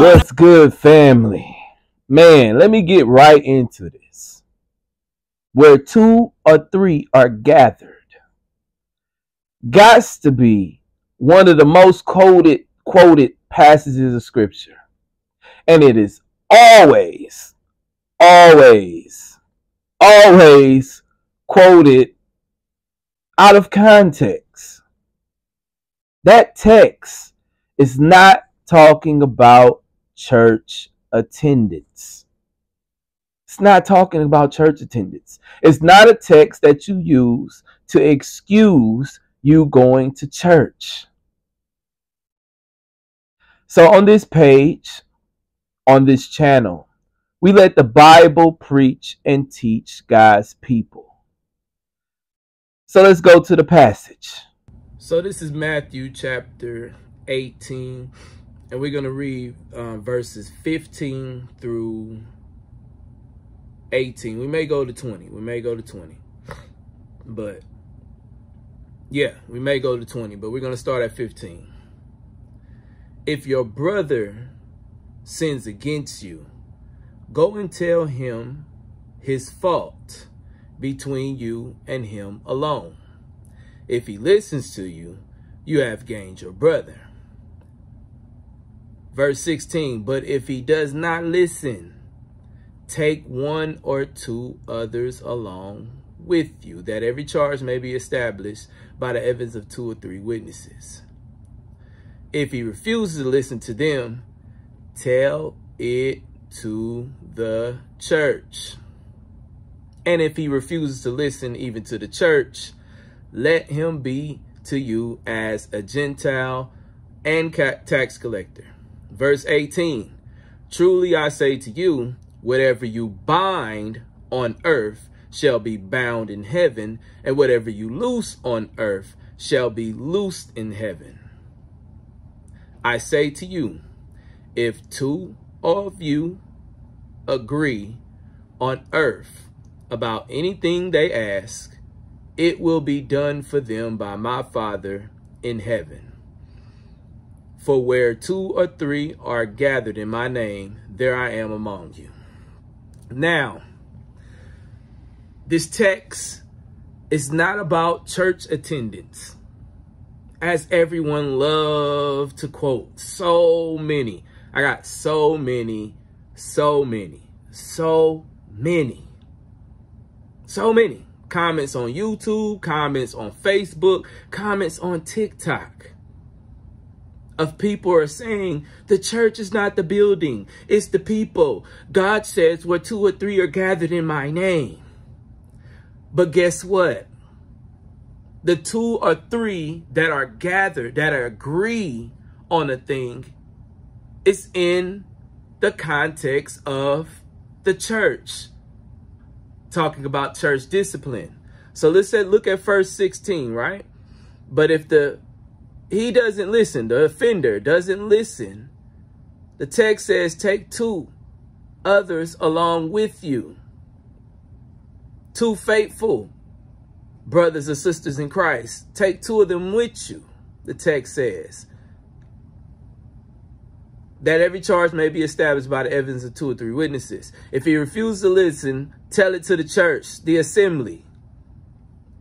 What's good, family? Man, let me get right into this. Where two or three are gathered, got to be one of the most quoted quoted passages of scripture. And it is always, always, always quoted out of context. That text is not talking about church attendance. It's not talking about church attendance. It's not a text that you use to excuse you going to church. So on this page, on this channel, we let the Bible preach and teach God's people. So let's go to the passage. So this is Matthew chapter 18, and we're going to read um, verses 15 through 18. We may go to 20. We may go to 20. But yeah, we may go to 20, but we're going to start at 15. If your brother sins against you, go and tell him his fault between you and him alone. If he listens to you, you have gained your brother. Verse 16, but if he does not listen, take one or two others along with you, that every charge may be established by the evidence of two or three witnesses. If he refuses to listen to them, tell it to the church. And if he refuses to listen even to the church, let him be to you as a Gentile and tax collector. Verse 18, truly I say to you, whatever you bind on earth shall be bound in heaven, and whatever you loose on earth shall be loosed in heaven. I say to you, if two of you agree on earth about anything they ask, it will be done for them by my Father in heaven. For where two or three are gathered in my name, there I am among you. Now, this text is not about church attendance, as everyone love to quote. So many. I got so many, so many, so many so many comments on YouTube, comments on Facebook, comments on TikTok of people are saying the church is not the building, it's the people. God says where two or three are gathered in my name. But guess what? The two or three that are gathered, that agree on a thing, is in the context of the church talking about church discipline. So let's say, look at verse 16, right? But if the he doesn't listen, the offender doesn't listen, the text says take two others along with you. Two faithful brothers and sisters in Christ. Take two of them with you, the text says that every charge may be established by the evidence of two or three witnesses. If he refuses to listen, tell it to the church, the assembly,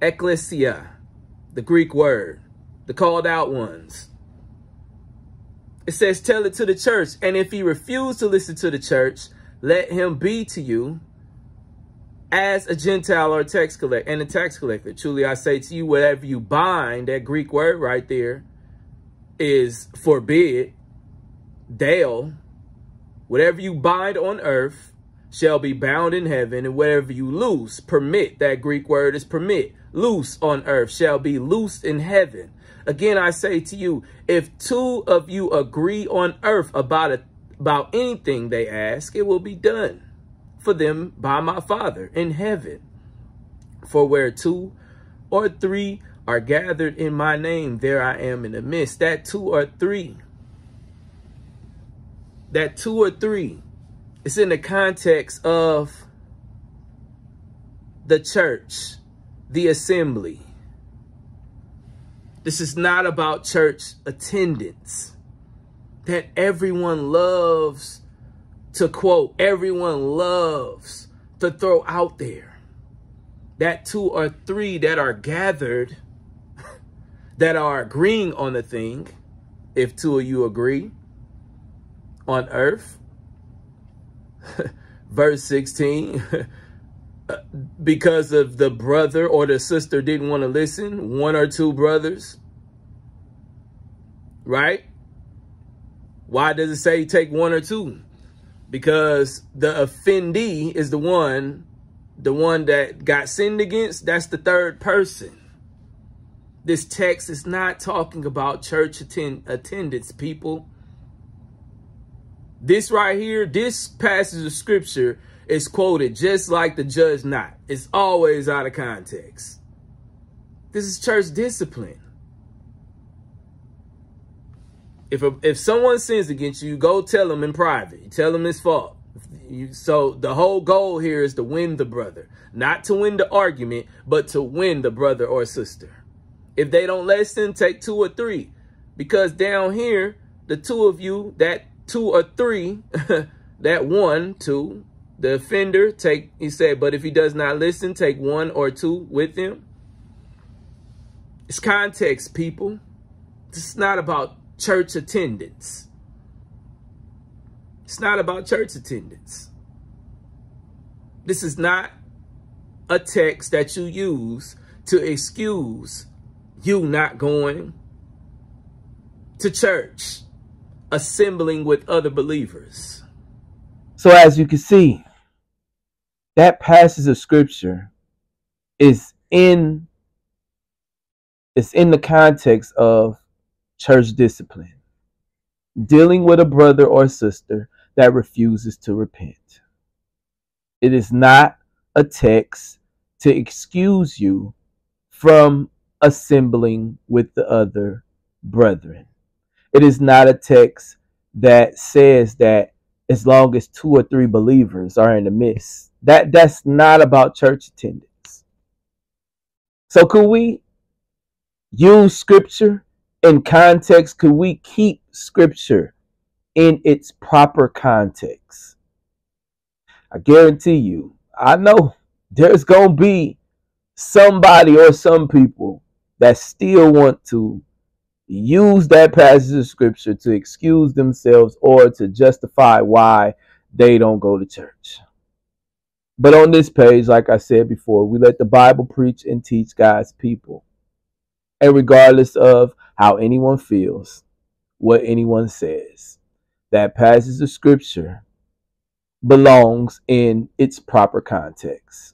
ecclesia, the Greek word, the called out ones. It says, tell it to the church. And if he refuses to listen to the church, let him be to you as a Gentile or a tax collector and a tax collector. Truly, I say to you, whatever you bind, that Greek word right there is forbid Dale, whatever you bind on earth shall be bound in heaven, and whatever you loose, permit, that Greek word is permit, loose on earth shall be loosed in heaven. Again, I say to you, if two of you agree on earth about a, about anything they ask, it will be done for them by my Father in heaven. For where two or three are gathered in my name, there I am in the midst. That two or three that two or three, it's in the context of the church, the assembly, This is not about church attendance that everyone loves to quote, everyone loves to throw out there. That two or three that are gathered, that are agreeing on the thing, if two of you agree, on earth. Verse 16, because of the brother or the sister didn't want to listen, one or two brothers, right? Why does it say take one or two? Because the offendee is the one, the one that got sinned against, that's the third person. This text is not talking about church attend attendance, people. This right here, this passage of scripture is quoted just like the judge not. It's always out of context. This is church discipline. If a, if someone sins against you, go tell them in private. Tell them his fault. You, so the whole goal here is to win the brother, not to win the argument, but to win the brother or sister. If they don't listen, take two or three, because down here, the two of you, that two or three, that one, two, the offender take. He said, but if he does not listen, take one or two with him. It's context, people. It's not about church attendance. It's not about church attendance. This is not a text that you use to excuse you not going to church, assembling with other believers. So as you can see, that passage of scripture is in it's in the context of church discipline, dealing with a brother or sister that refuses to repent. It is not a text to excuse you from assembling with the other brethren. It is not a text that says that as long as two or three believers are in the midst, that that's not about church attendance. So could we use scripture in context, could we keep scripture in its proper context? I guarantee you, I know there's to be somebody or some people that still want to use that passage of scripture to excuse themselves or to justify why they don't go to church. But on this page, like I said before, we let the Bible preach and teach God's people. And regardless of how anyone feels, what anyone says. That passage of scripture belongs in its proper context.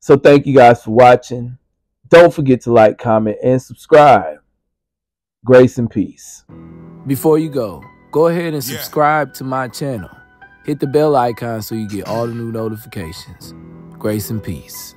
So thank you guys for watching. Don't forget to like, comment, and subscribe. Grace and peace. Before you go, go ahead and subscribe yeah. to my channel. Hit the bell icon so you get all the new notifications. Grace and peace.